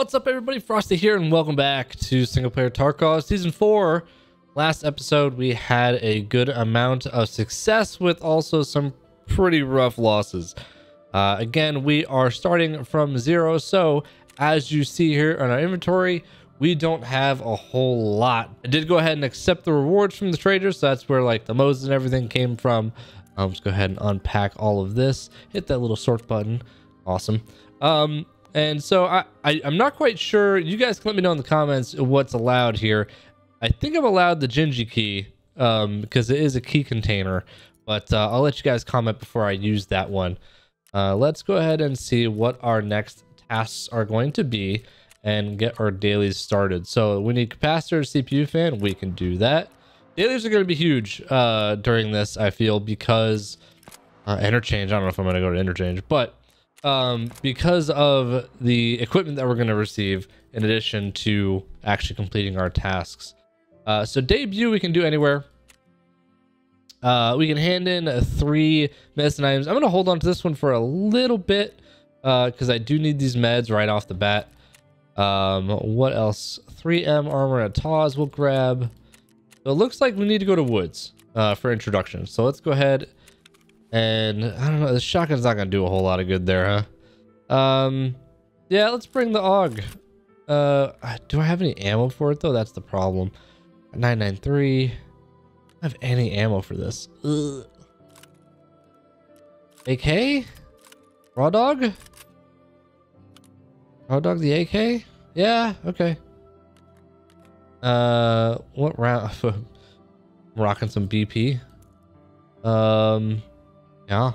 What's up, everybody? Frostie here, and welcome back to Single Player Tarkov Season 4. Last episode, we had a good amount of success with also some pretty rough losses. Uh, again, we are starting from zero, so as you see here on our inventory, we don't have a whole lot. I did go ahead and accept the rewards from the traders, so that's where like the modes and everything came from. Um, let's go ahead and unpack all of this. Hit that little sort button. Awesome. Um, and so I, I, am not quite sure. You guys can let me know in the comments what's allowed here. I think I'm allowed the Gingy key um, because it is a key container, but uh, I'll let you guys comment before I use that one. Uh, let's go ahead and see what our next tasks are going to be and get our dailies started. So we need capacitor, CPU fan. We can do that. Dailies are going to be huge uh, during this, I feel, because uh, interchange. I don't know if I'm going to go to interchange, but um, because of the equipment that we're going to receive in addition to actually completing our tasks. Uh, so debut we can do anywhere. Uh, we can hand in three medicine items. I'm going to hold on to this one for a little bit uh, because uh, I do need these meds right off the bat. Um, what else? 3M armor and TAWS we'll grab. So it looks like we need to go to Woods uh, for introduction. So let's go ahead and I don't know. The shotgun's not to do a whole lot of good there, huh? Um, yeah, let's bring the AUG. Uh, do I have any ammo for it, though? That's the problem. 993. I have any ammo for this. Ugh. AK? Raw dog? Raw dog the AK? Yeah, okay. Uh, what round? rocking some BP. Um, yeah.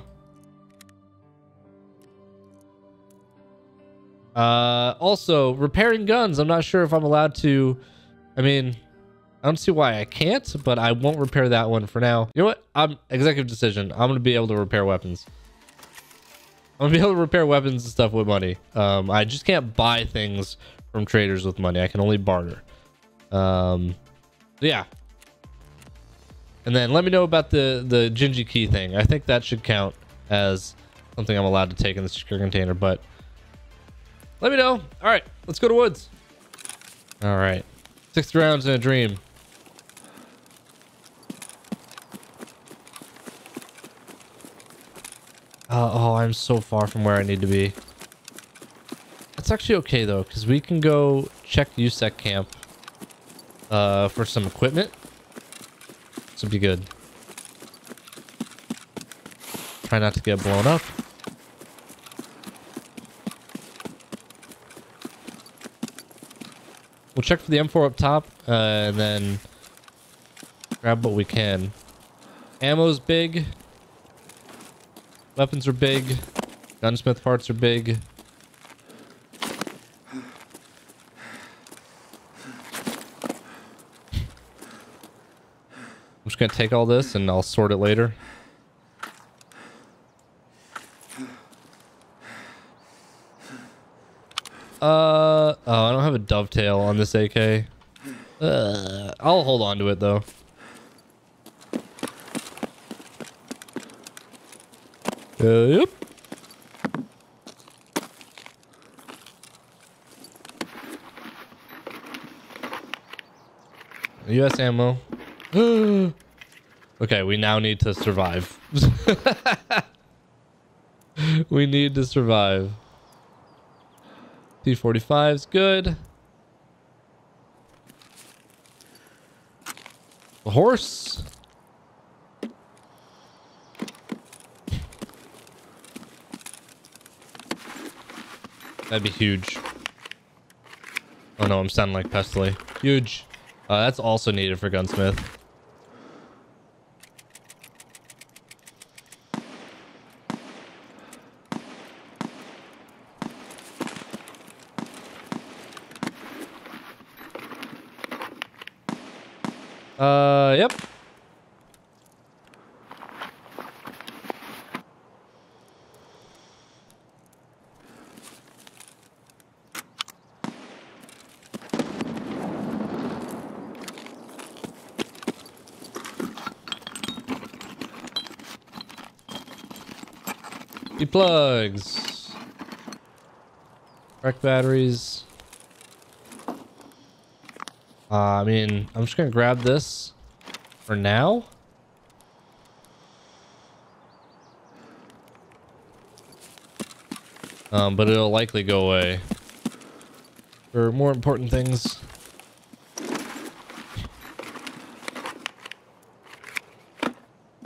Uh, also, repairing guns. I'm not sure if I'm allowed to. I mean, I don't see why I can't, but I won't repair that one for now. You know what? I'm executive decision. I'm gonna be able to repair weapons. I'm gonna be able to repair weapons and stuff with money. Um, I just can't buy things from traders with money. I can only barter. Um, yeah, and then let me know about the, the Gingy key thing. I think that should count as something I'm allowed to take in the secure container, but let me know. All right, let's go to Woods. All right. Six rounds in a dream. Uh, oh, I'm so far from where I need to be. It's actually okay though, because we can go check USEC camp uh, for some equipment. This would be good. Try not to get blown up. We'll check for the M4 up top, uh, and then grab what we can. Ammo's big. Weapons are big. Gunsmith parts are big. Just gonna take all this and I'll sort it later. Uh, oh, I don't have a dovetail on this AK. Uh, I'll hold on to it though. Uh, yep. US ammo. Okay, we now need to survive. we need to survive. T45 is good. The horse. That'd be huge. Oh no, I'm sounding like Pestily. Huge. Uh, that's also needed for Gunsmith. Uh, yep. The plugs. Wreck batteries. Uh, I mean, I'm just gonna grab this for now. Um, but it'll likely go away for more important things.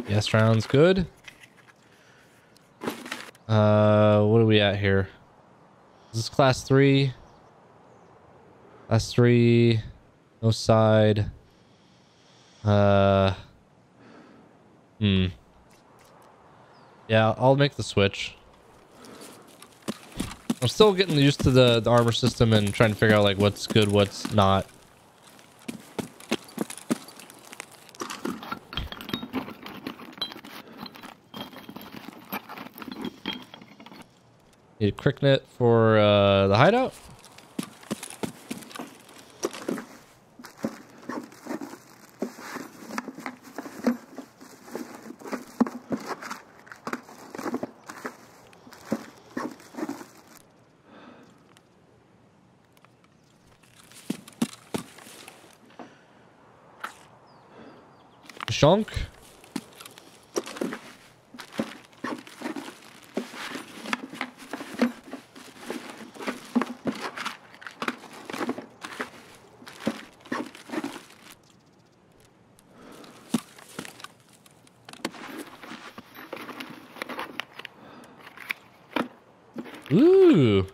Yes, rounds good. Uh, what are we at here? This is class three. Class three. No side. Uh. Hmm. Yeah, I'll make the switch. I'm still getting used to the, the armor system and trying to figure out like what's good, what's not. A cricknet for uh, the hideout. Shonk. Ooh.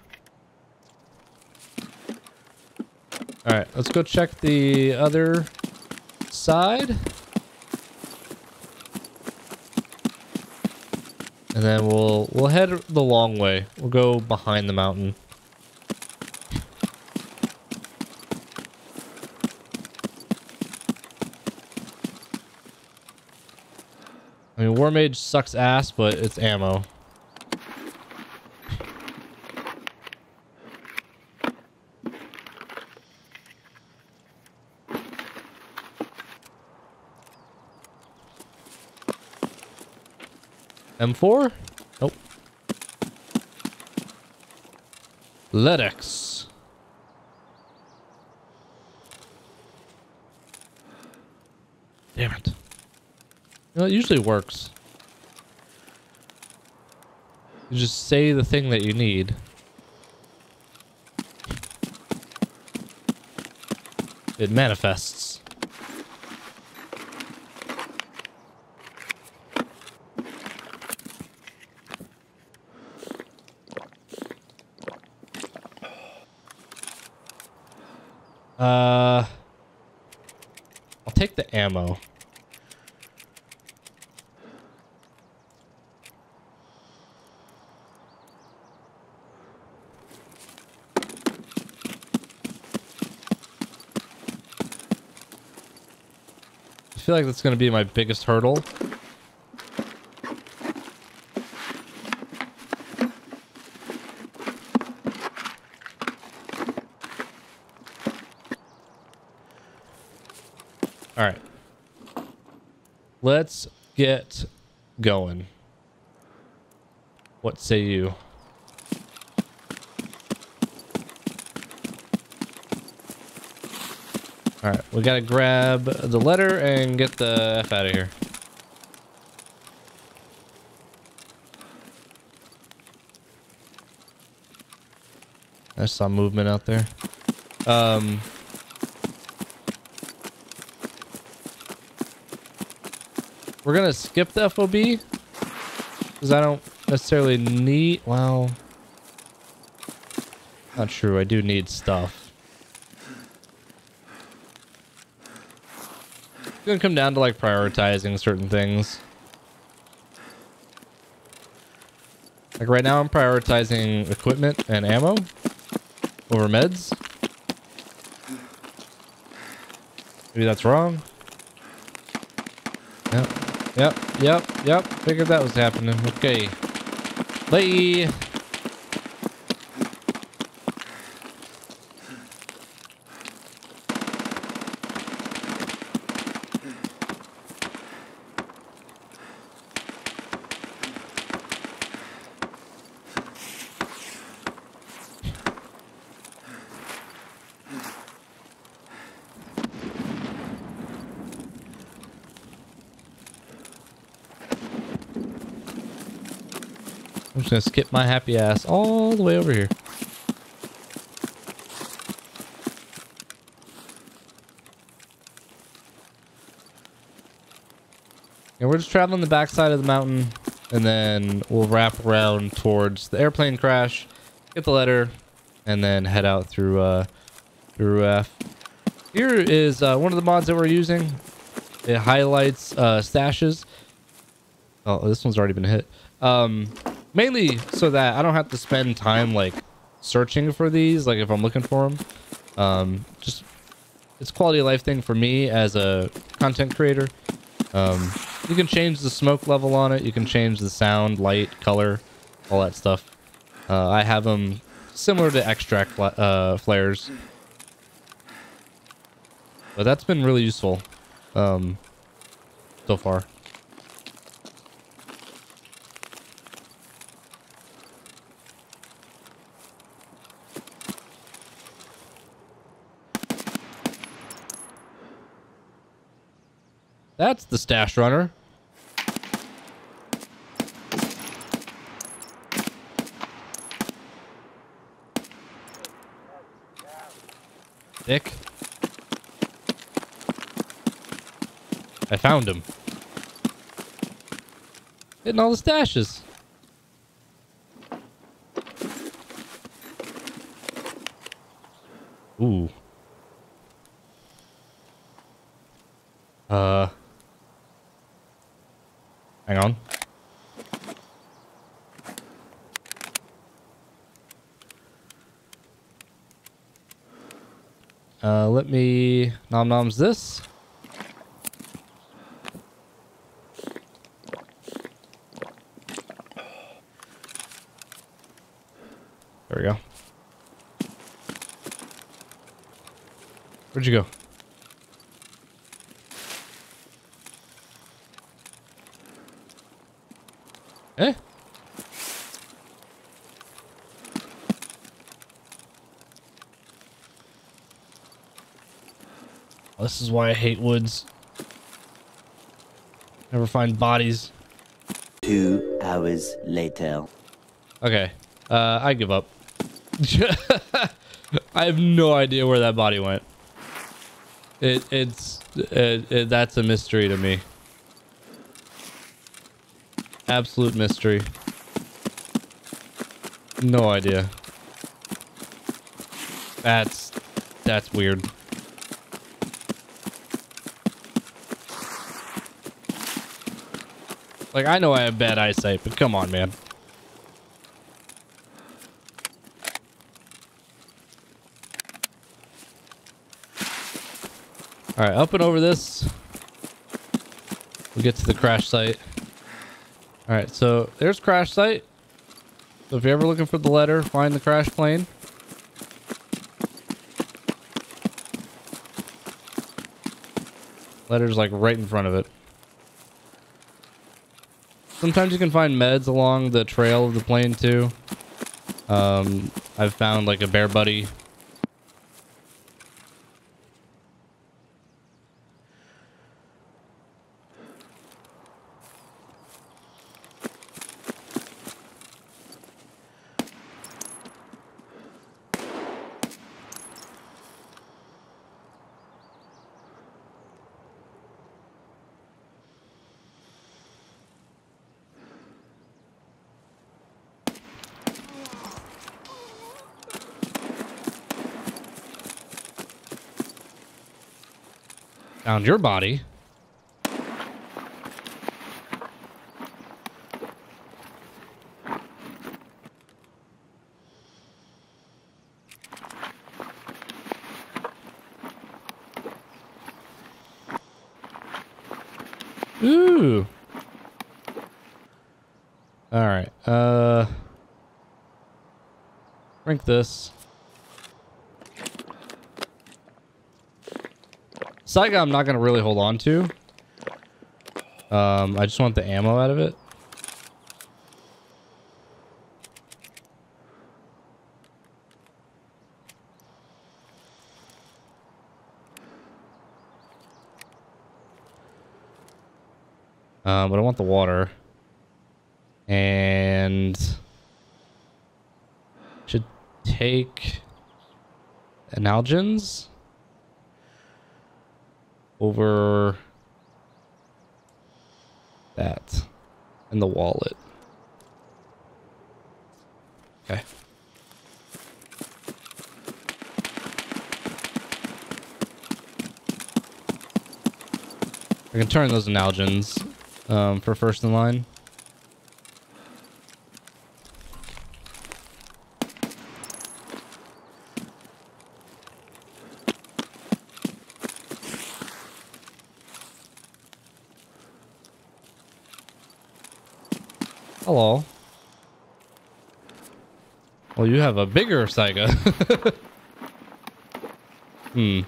All right, let's go check the other side. And then we'll we'll head the long way. We'll go behind the mountain. I mean, War Mage sucks ass, but it's ammo. M4? Nope. LEDX. Damn it. You know, it usually works. You just say the thing that you need. It manifests. Uh, I'll take the ammo. I feel like that's going to be my biggest hurdle. All right. Let's get going. What say you? All right, we gotta grab the letter and get the F out of here. I saw movement out there. Um, we're gonna skip the FOB because I don't necessarily need. Well, not true. I do need stuff. It's gonna come down to like prioritizing certain things. Like right now, I'm prioritizing equipment and ammo over meds. Maybe that's wrong. Yep, yep, yep. Figured that was happening. Okay. Bye. Gonna skip my happy ass all the way over here. And we're just traveling the backside of the mountain, and then we'll wrap around towards the airplane crash, get the letter, and then head out through uh, through F. Here is uh, one of the mods that we're using. It highlights uh, stashes. Oh, this one's already been hit. Um, mainly so that I don't have to spend time like searching for these, like if I'm looking for them. Um, just it's quality of life thing for me as a content creator. Um, you can change the smoke level on it. You can change the sound, light, color, all that stuff. Uh, I have them similar to extract uh, flares. But that's been really useful um, so far. That's the stash runner. Dick. I found him. Hitting all the stashes. Ooh. Uh. Hang on. Uh, let me nom noms this. There we go. Where'd you go? Eh? This is why I hate woods. Never find bodies. Two hours later. Okay. Uh, I give up. I have no idea where that body went. It, it's, it, it, that's a mystery to me. Absolute mystery. No idea. That's, that's weird. Like, I know I have bad eyesight, but come on, man. All right, up and over this. We'll get to the crash site. All right, so there's crash site. So if you're ever looking for the letter, find the crash plane. Letter's like right in front of it. Sometimes you can find meds along the trail of the plane too. Um, I've found like a bear buddy Found your body. Ooh. All right. Uh, drink this. Saiga I'm not going to really hold on to. Um, I just want the ammo out of it. Um, but I want the water. And should take analgens over that and the wallet. Okay. I can turn those analgens um, for first in line. Well, you have a bigger Saiga. hmm.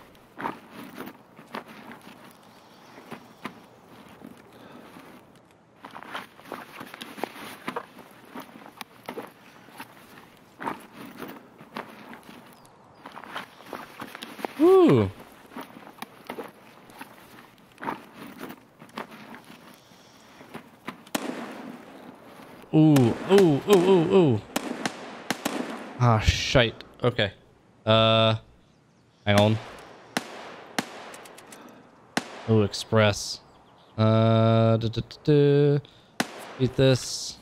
Woo. Ooh, ooh, ooh, ooh, ooh. Ah, shite. Okay. Uh, hang on. Oh, express. Uh, duh, duh, duh. eat this.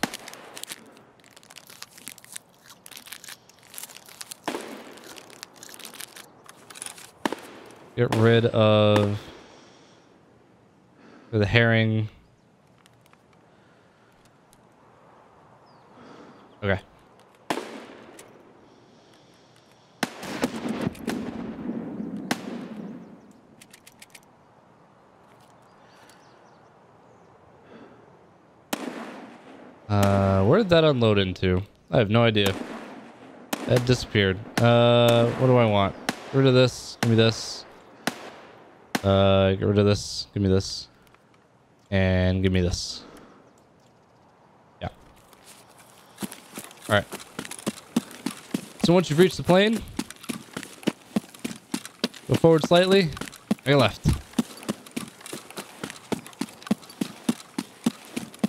Get rid of the herring. Okay. Uh, where did that unload into? I have no idea. That disappeared. Uh, what do I want? Get rid of this. Give me this. Uh, get rid of this. Give me this. And give me this. Yeah. All right. So once you've reached the plane, go forward slightly, go left.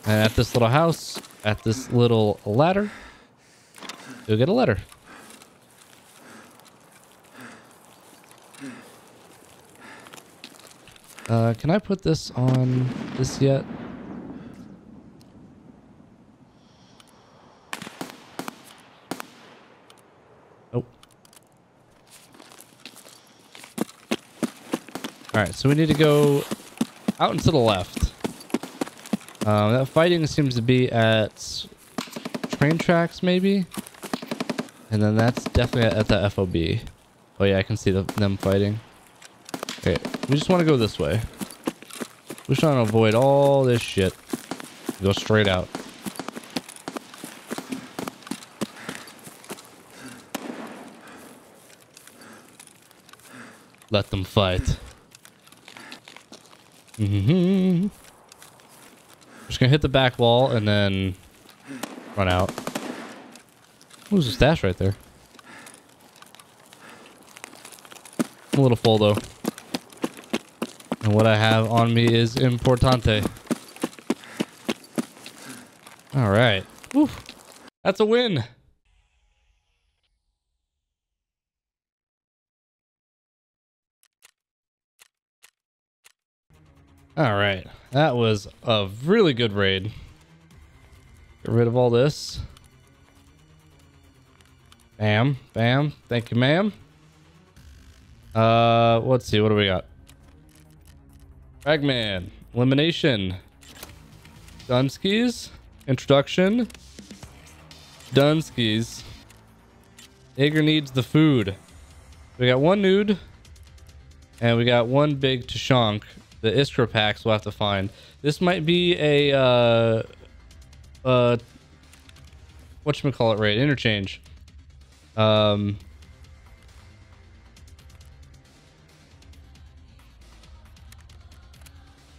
And at this little house, at this little ladder, you'll get a letter. Uh, can I put this on this yet? Nope. Alright, so we need to go out and to the left. Um, that fighting seems to be at train tracks, maybe? And then that's definitely at, the FOB. Oh yeah, I can see the, them fighting. Okay, we just want to go this way. We're trying to avoid all this shit. Go straight out. Let them fight. Mm-hmm. Just gonna hit the back wall and then run out. Who's a stash right there? I'm a little full though. And what I have on me is importante. All right. Woo. That's a win. All right. That was a really good raid. Get rid of all this. Bam. Bam. Thank you, ma'am. Uh, let's see. What do we got? Fragman. Elimination. Dunskies. Introduction. Dunskies. Jaeger needs the food. We got one nude. And we got one big Tashonk the Iskra packs we'll have to find. This might be a uh uh what should we call it raid interchange. Um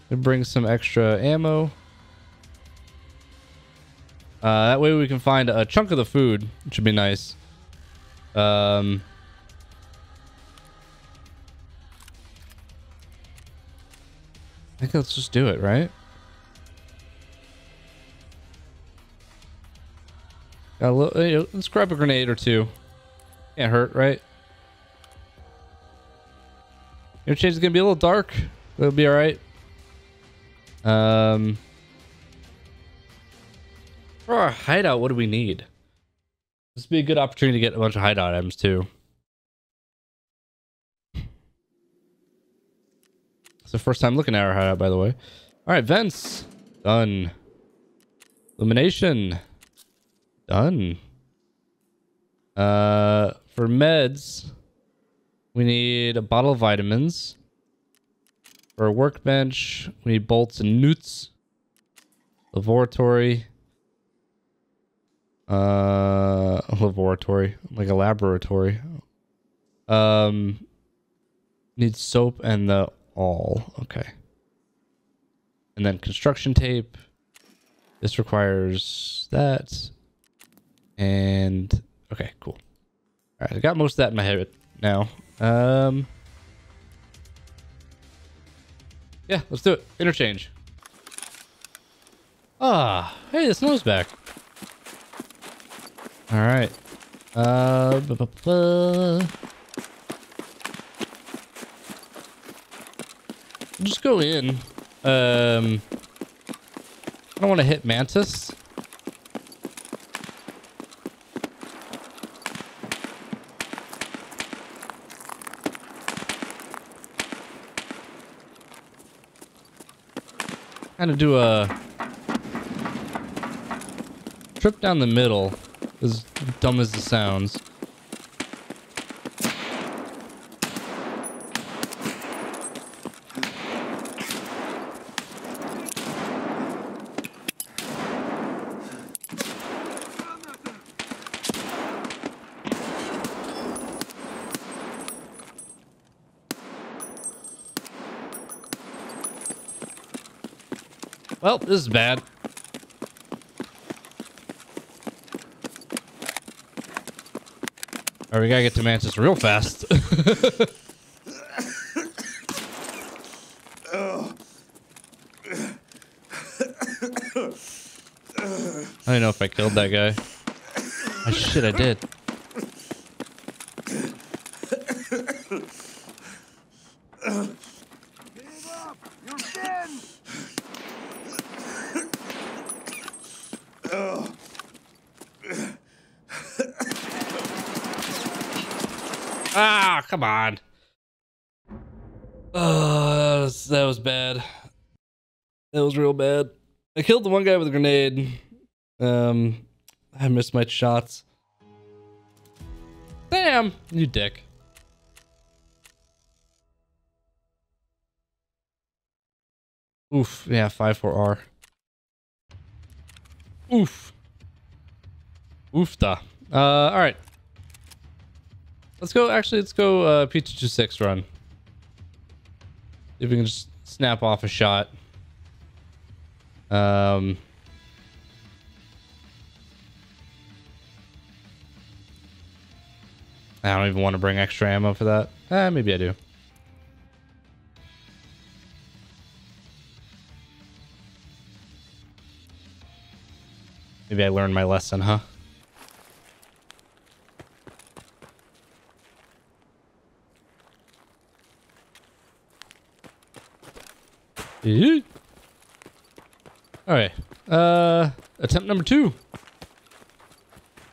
it brings some extra ammo. Uh, that way we can find a chunk of the food, which would be nice. Um, I think let's just do it, right? Got a little, let's grab a grenade or two. Can't hurt, right? Interchange is gonna be a little dark. It'll be all right. Um, for our hideout, what do we need? This would be a good opportunity to get a bunch of hideout items too. It's the first time looking at our hideout, by the way. All right, vents done. Illumination done. Uh, for meds, we need a bottle of vitamins. For a workbench, we need bolts and newts. Laboratory. Uh, laboratory, like a laboratory. Um, need soap and the all. Okay. And then construction tape. This requires that. And okay, cool. All right, I got most of that in my head now. Um, yeah, let's do it. Interchange. Ah, hey, the snow's back. All right. Uh, bu- bu- bu- just go in. Um, I don't want to hit Mantis. Kind of do a trip down the middle, as dumb as it sounds. This is bad. Alright, we gotta get to Mantis real fast. I don't know if I killed that guy. Oh shit, I did. Ah, come on. Oh, that was, bad. That was real bad. I killed the one guy with a grenade. Um, I missed my shots. Damn, you dick. Oof, yeah, 5-4-R. Oof. Oofta. Uh, alright. Let's go, actually, let's go uh, P226 run. If we can just snap off a shot. Um... I don't even want to bring extra ammo for that. Eh, maybe I do. Maybe I learned my lesson, huh? All right. Uh, attempt number two.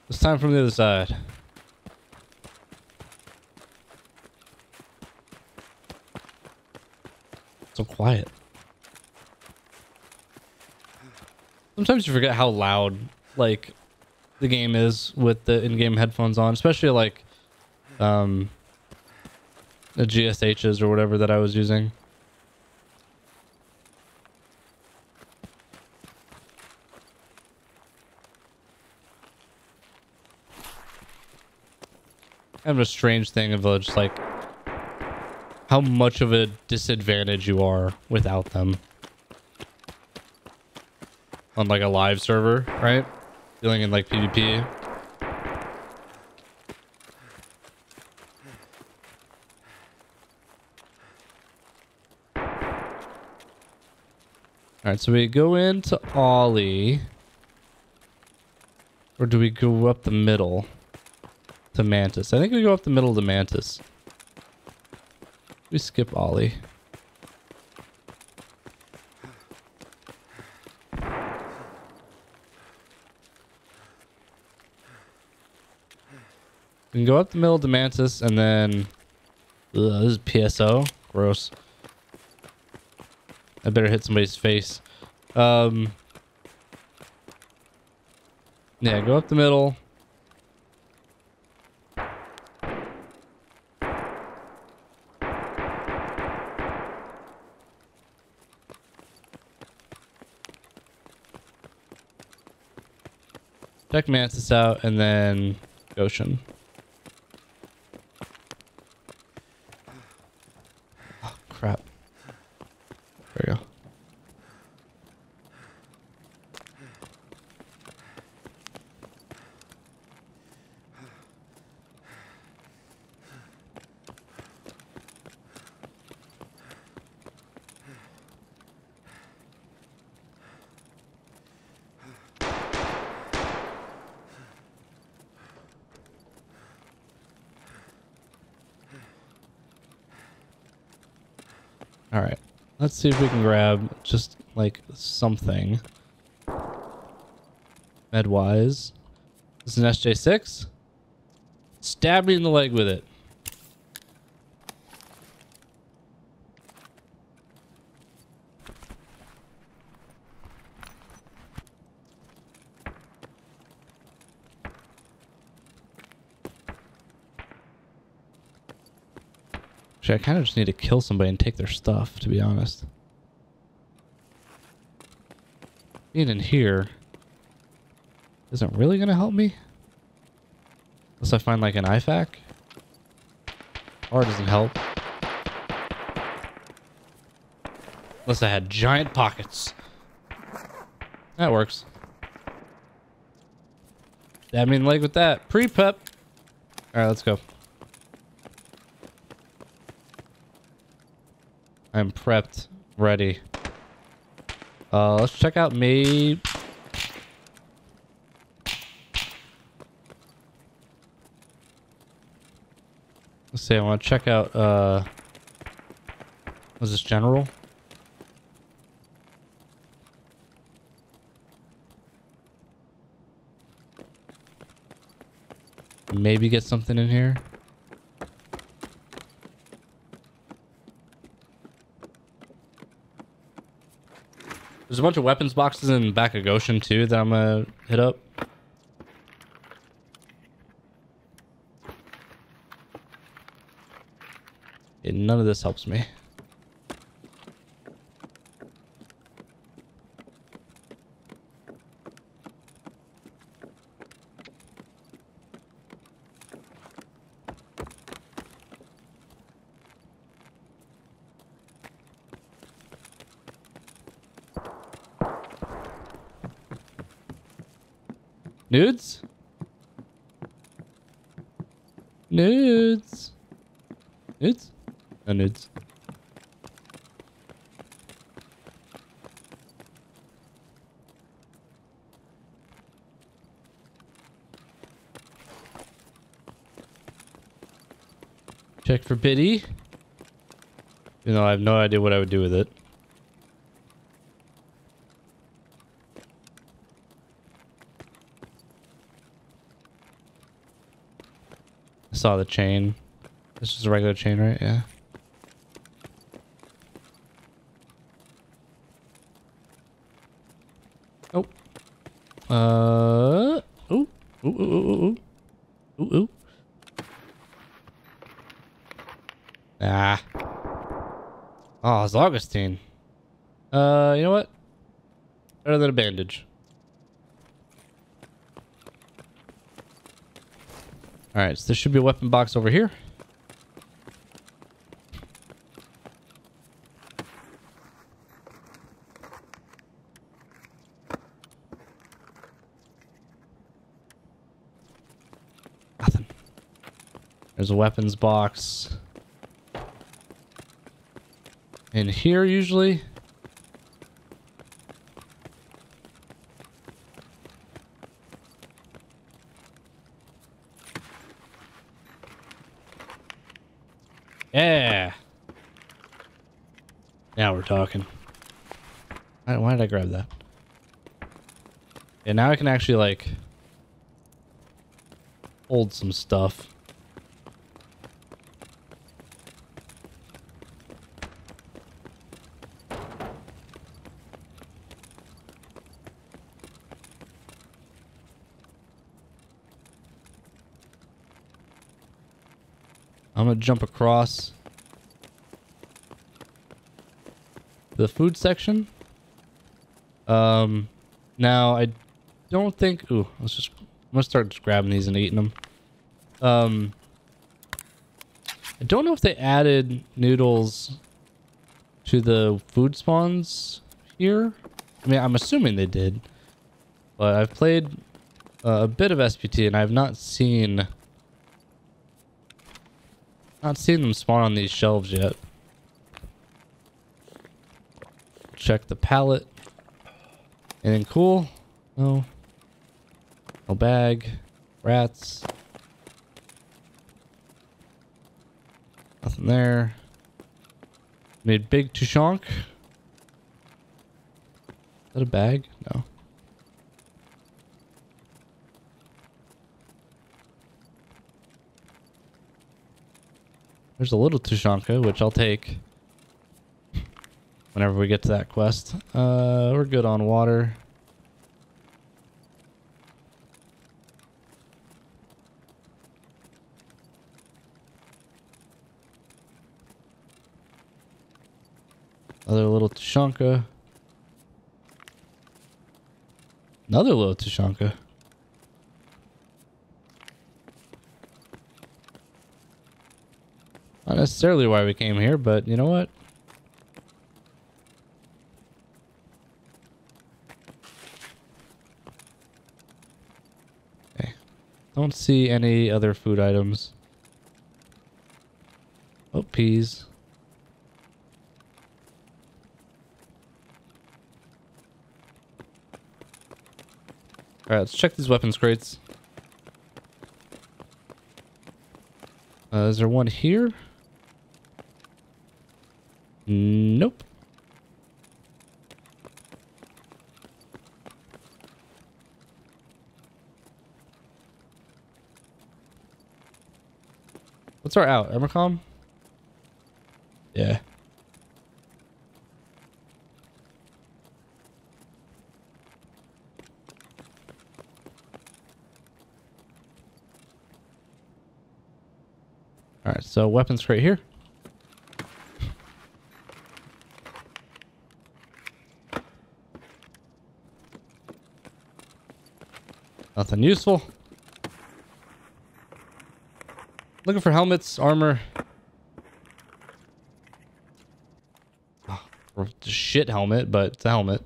This time from the other side. So quiet. Sometimes you forget how loud, like, the game is with the in-game headphones on, especially like, um, the GSHs or whatever that I was using. Kind of a strange thing of uh, just like how much of a disadvantage you are without them on like a live server, right? Dealing in like PvP. All right, so we go into OLI. Or do we go up the middle? To Mantis. I think we go up the middle to Mantis. We skip OLI. We can go up the middle to Mantis and then... Ugh, this is PSO. Gross. I better hit somebody's face. Um... Yeah, go up the middle. Check Mantis out and then Goshan. Oh, crap. There we go. All right. Let's see if we can grab just like something. Medwise. This is an SJ6. Stab me in the leg with it. I kind of just need to kill somebody and take their stuff, to be honest. Being in here isn't really going to help me. Unless I find like an IFAK. Or it doesn't help. Unless I had giant pockets. That works. Stab me the leg with that. Pre-pep. Alright, let's go. I'm prepped, ready. Uh, let's check out me. Let's see. I want to check out. Uh, was this general? Maybe get something in here. There's a bunch of weapons boxes in the back of Goshan too that I'm gonna hit up. And none of this helps me. Nudes? Nudes? Nudes? No nudes. Biddy. You know, I have no idea what I would do with it. I saw the chain. This is a regular chain, right? Yeah. Oh. Uh. Ooh. Ooh. Ooh. Ooh. Ooh. Ooh. Ooh. Ah. Oh, it's Augmentin. Uh, you know what? Better than a bandage. All right, so there should be a weapon box over here. Nothing. There's a weapons box in here usually. Yeah. Now we're talking. Why did I grab that? And yeah, now I can actually like hold some stuff. Jump across the food section. Um, now I don't think. Ooh, let's just. I'm gonna start just grabbing these and eating them. Um, I don't know if they added noodles to the food spawns here. I mean, I'm assuming they did, but I've played uh, a bit of SPT and I've not seen not seen them spawn on these shelves yet. Check the pallet. Anything cool? No. No bag. Rats. Nothing there. Made big Tushonk. Is that a bag? No. There's a little Tushonka, which I'll take whenever we get to that quest. Uh, we're good on water. Another little Tushonka. Another little Tushonka. Not necessarily why we came here, but you know what? Okay. Don't see any other food items. Oh, peas. Alright, let's check these weapons crates. Uh, is there one here? Nope. What's our out? Emercom? Yeah. Alright, so weapons right here. Nothing useful. Looking for helmets, armor. Oh, shit helmet, but it's a helmet.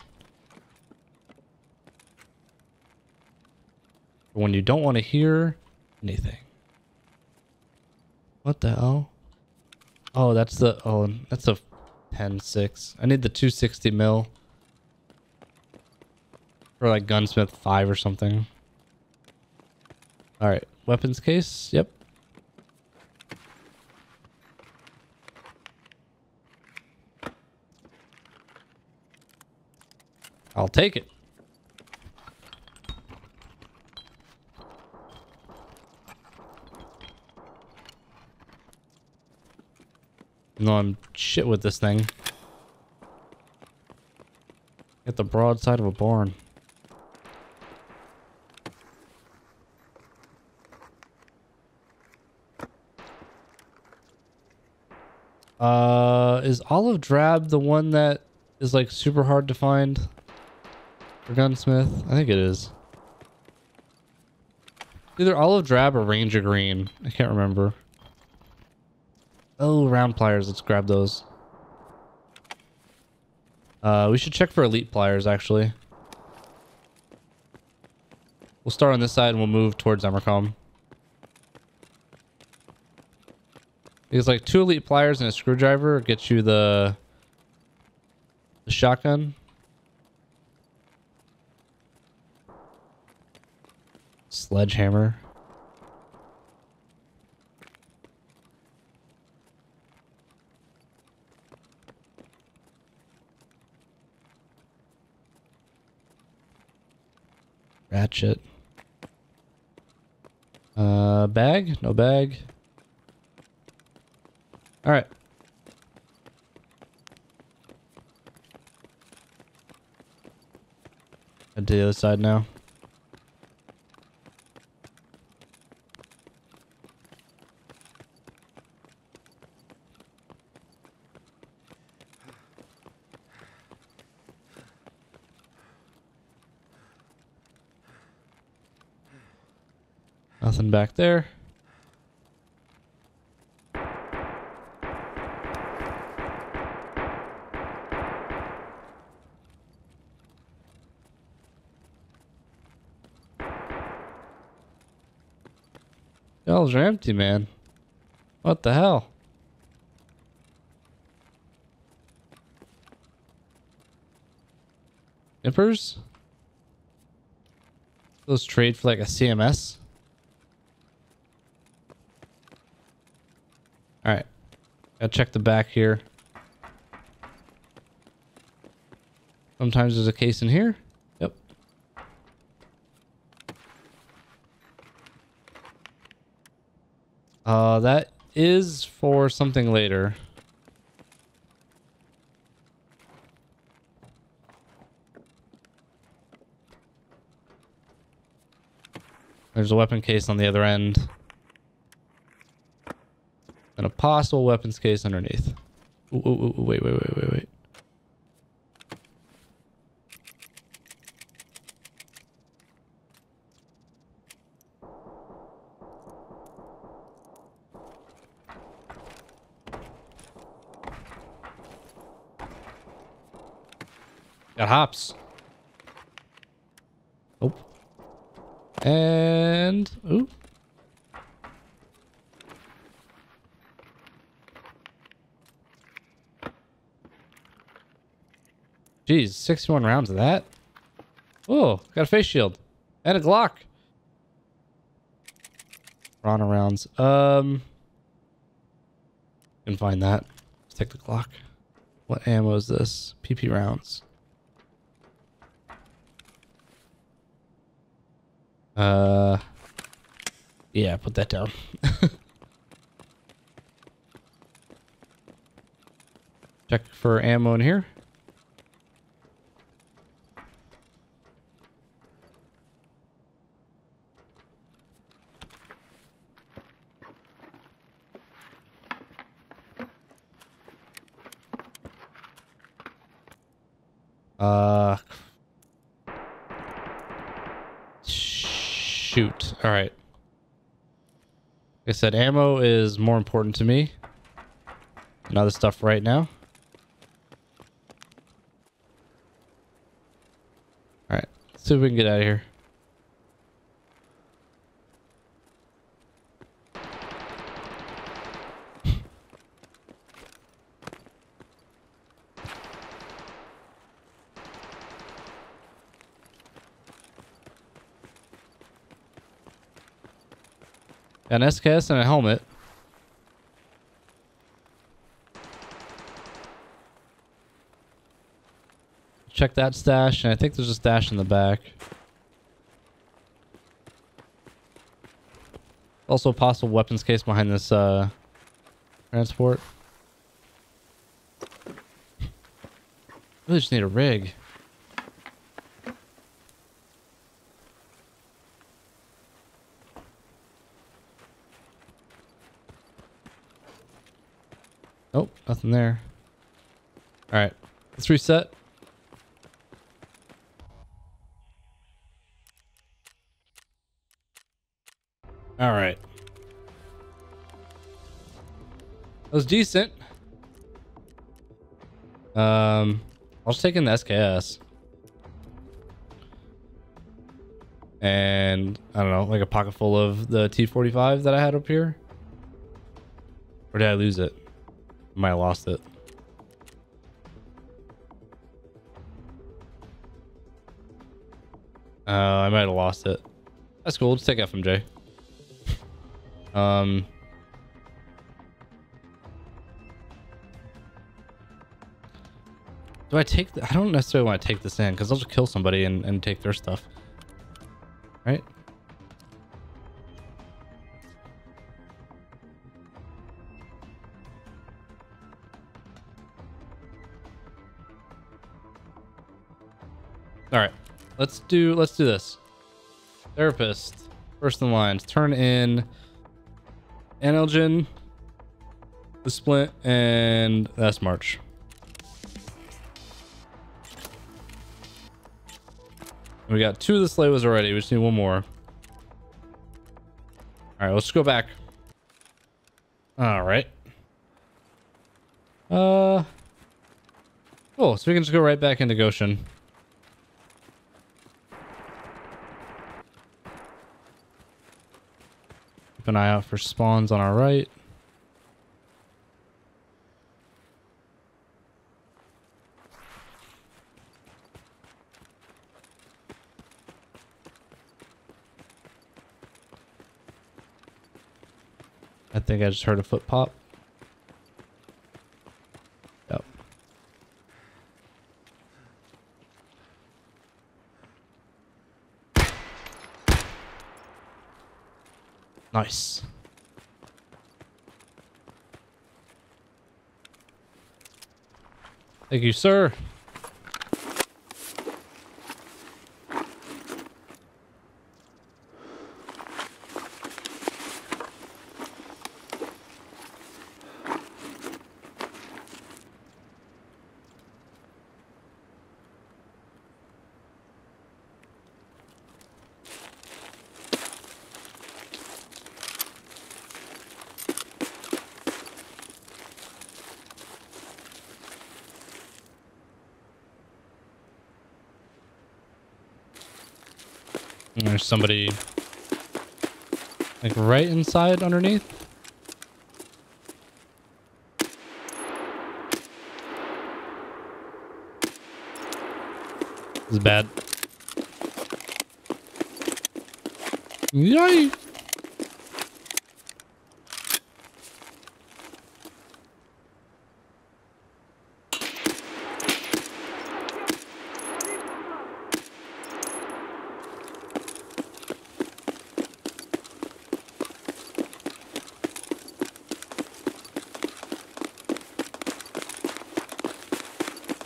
When you don't want to hear anything. What the hell? Oh, that's the oh, that's a 10-6. I need the 260 mil. For like gunsmith 5 or something. All right, weapons case. Yep. I'll take it. No, I'm shit with this thing. Get the broadside of a barn. Uh, is olive drab the one that is like super hard to find for gunsmith? I think it is. Either olive drab or ranger green. I can't remember. Oh, round pliers. Let's grab those. Uh, we should check for elite pliers actually. We'll start on this side and we'll move towards Emercom. Because like two elite pliers and a screwdriver gets you the, the shotgun. Sledgehammer. Ratchet. Uh, bag? No bag. All right. Head to the other side now. Nothing back there. Shelves are empty, man. What the hell? Nippers? Those trade for like a CMS? Alright. Gotta check the back here. Sometimes there's a case in here. Yep. Uh, that is for something later. There's a weapon case on the other end. And a possible weapons case underneath. Ooh, ooh, ooh, wait, wait, wait, wait, wait. Got hops. Oh. And ooh. Jeez, 61 rounds of that. Oh, got a face shield. And a Glock. Rana rounds. Um can find that. Let's take the Glock. What ammo is this? PP rounds. Uh, yeah, put that down. Check for ammo in here. Uh, shoot. All right. Like I said, ammo is more important to me than other stuff right now. All right. Let's see if we can get out of here. An SKS and a helmet. Check that stash, and I think there's a stash in the back. Also a possible weapons case behind this uh, transport. Really just need a rig. Nope, nothing there. All right, let's reset. All right. That was decent. Um, I'll just take in the SKS. And I don't know, like a pocket full of the T45 that I had up here. Or did I lose it? Might have lost it. Uh, I might have lost it. That's cool. Let's take FMJ. um. Do I take the, I don't necessarily want to take this in because I'll just kill somebody and, and take their stuff. All right, let's do let's do this. Therapist, first in lines, turn in Analgin, the Splint, and that's March. We got two of the Salewas already. We just need one more. All right, let's go back. All right. Uh. Cool. So we can just go right back into Goshan. An eye out for spawns on our right. I think I just heard a foot pop. Nice. Thank you, sir. And There's somebody like right inside underneath. This is bad. Yay!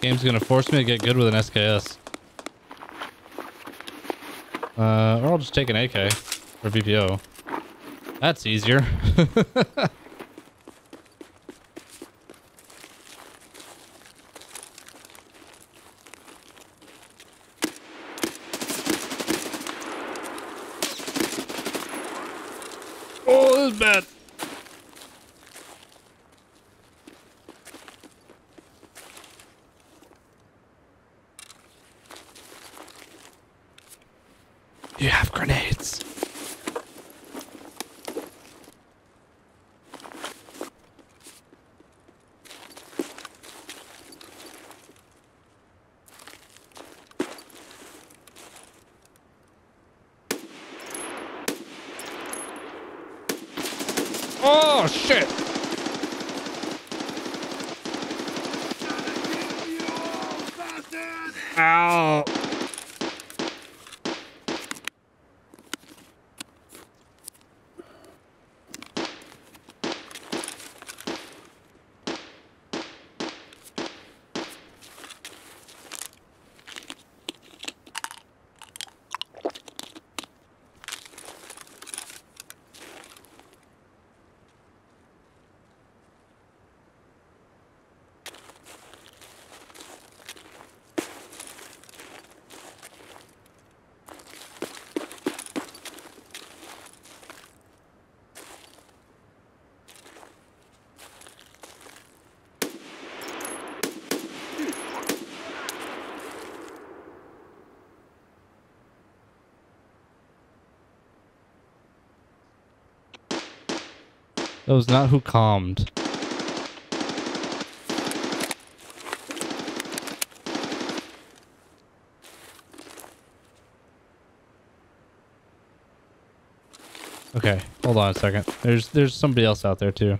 Game's gonna force me to get good with an SKS. Uh, or I'll just take an AK or VPO. That's easier. oh, this is bad. You have grenades. Oh shit! Ow! That was not who calmed. Okay, hold on a second. There's there's somebody else out there too.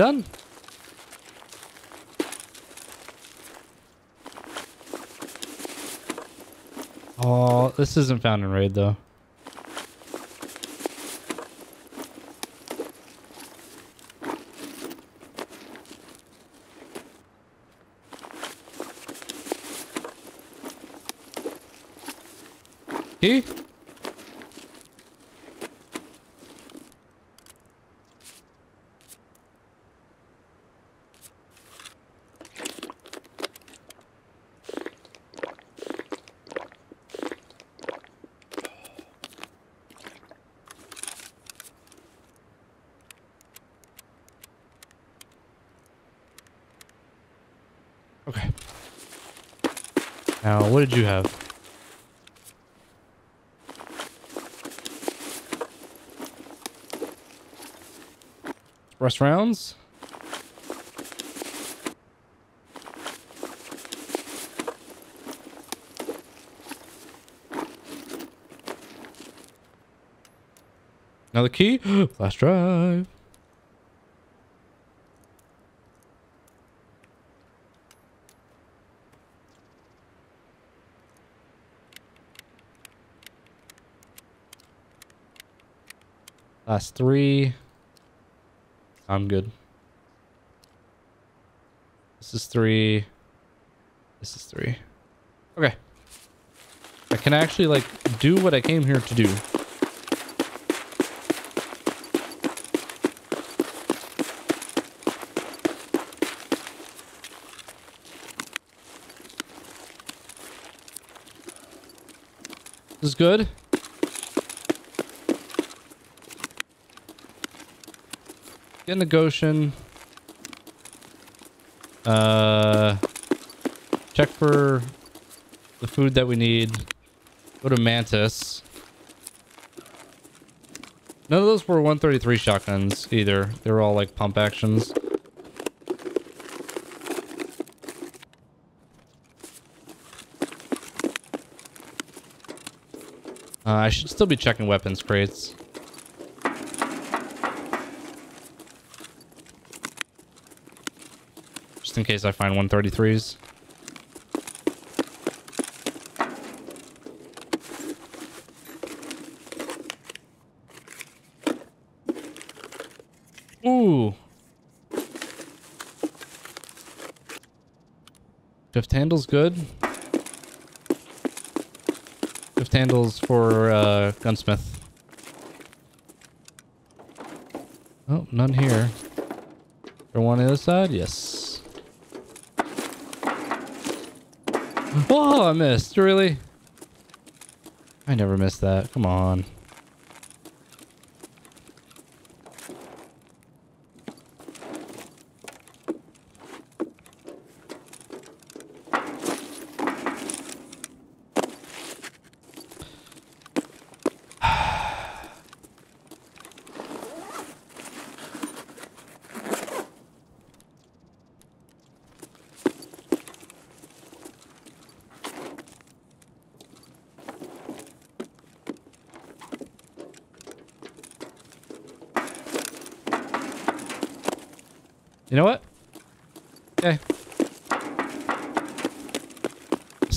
Done? Oh, this isn't found in raid though. Key? Okay. Now, what did you have? Rest rounds. Another key. Flash drive. Three. I'm good. This is three. This is three. Okay. I can actually like do what I came here to do. This is good. Get into Goshan. Uh, check for the food that we need. Go to Mantis. None of those were 133 shotguns either. They were all like pump actions. Uh, I should still be checking weapons crates. Just in case I find 133s. Ooh. Fifth handle's good. Fifth handle's for uh, gunsmith. Oh, none here. There one on the other side? Yes. Oh, I missed. Really? I never missed that. Come on. You know what? Okay.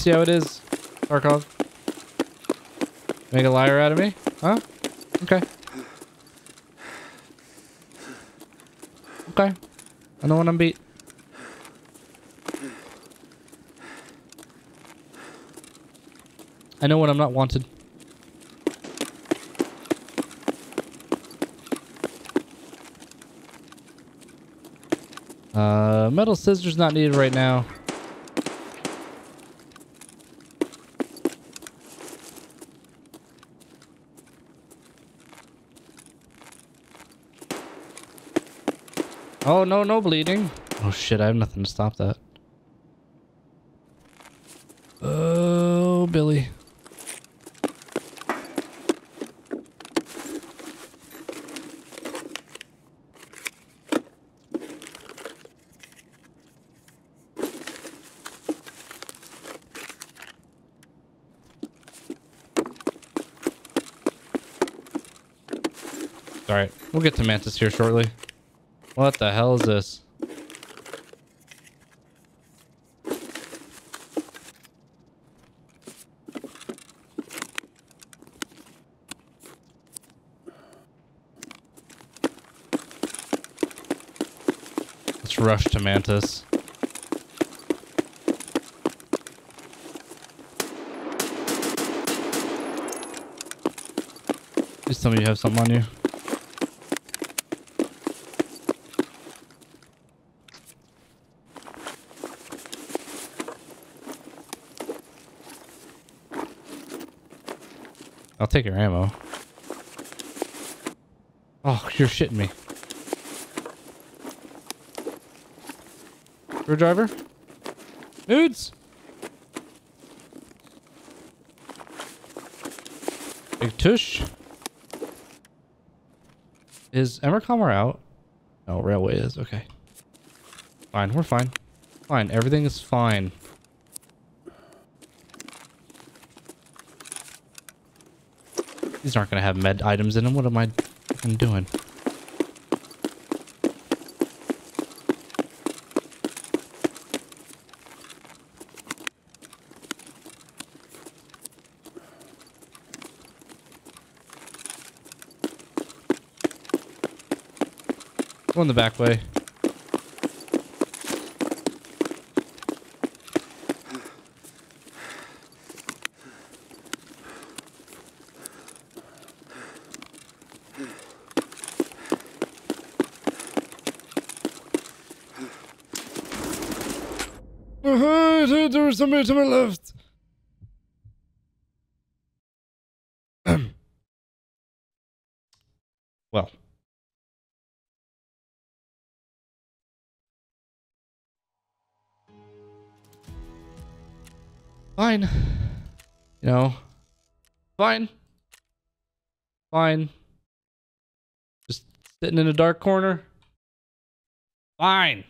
See how it is, Tarkov? Make a liar out of me? Huh? Okay. Okay. I know when I'm beat. I know when I'm not wanted. Uh, metal scissors not needed right now. Oh, no, no bleeding. Oh, shit. I have nothing to stop that. Oh, Billy. All right, we'll get to Mantis here shortly. What the hell is this? Let's rush to Mantis. Please tell me you have something on you. Take your ammo. Oh, you're shitting me. Screwdriver? Nudes? Big tush? Is Emercommer out? No, Railway is. Okay. Fine, we're fine. Fine, everything is fine. These aren't going to have med items in them. What am I fucking doing? Go in the back way. there was somebody er to my left. well. Fine. You know, fine. Fine. Just sitting in a dark corner. Fine.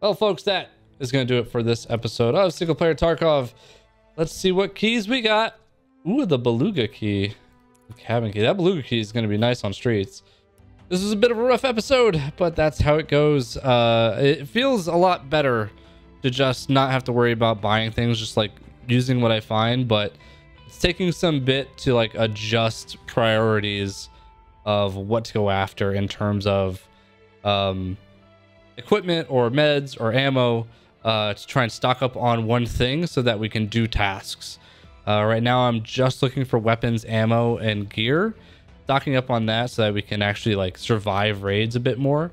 Well, folks, that is going to do it for this episode of Single Player Tarkov. Let's see what keys we got. Ooh, the Beluga key. The cabin key. That Beluga key is going to be nice on streets. This is a bit of a rough episode, but that's how it goes. Uh, it feels a lot better to just not have to worry about buying things, just like using what I find, but it's taking some bit to like adjust priorities of what to go after in terms of um, equipment or meds or ammo uh, to try and stock up on one thing so that we can do tasks. Uh, right now, I'm just looking for weapons, ammo, and gear. Stocking up on that so that we can actually like survive raids a bit more.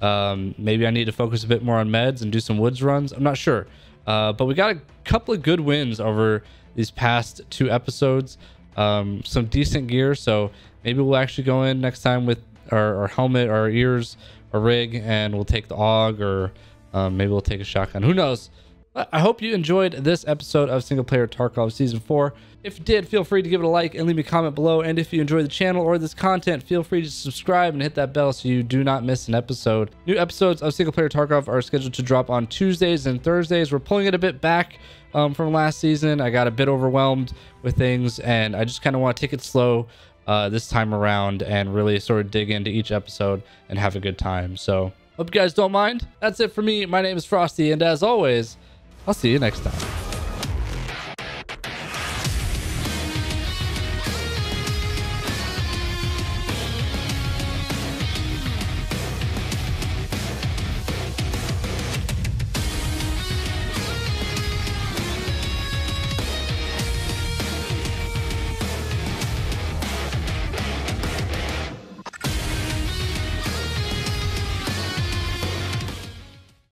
Um, maybe I need to focus a bit more on meds and do some woods runs. I'm not sure. Uh, but we got a couple of good wins over these past two episodes. Um, some decent gear. So maybe we'll actually go in next time with our, our helmet, our ears, our rig, and we'll take the AUG or um, maybe we'll take a shotgun. Who knows? I hope you enjoyed this episode of Single Player Tarkov Season 4. If you did, feel free to give it a like and leave me a comment below. And if you enjoy the channel or this content, feel free to subscribe and hit that bell so you do not miss an episode. New episodes of Single Player Tarkov are scheduled to drop on Tuesdays and Thursdays. We're pulling it a bit back um, from last season. I got a bit overwhelmed with things, and I just kind of want to take it slow uh, this time around and really sort of dig into each episode and have a good time. So Hope you guys don't mind. That's it for me. My name is Frostie, and as always, I'll see you next time.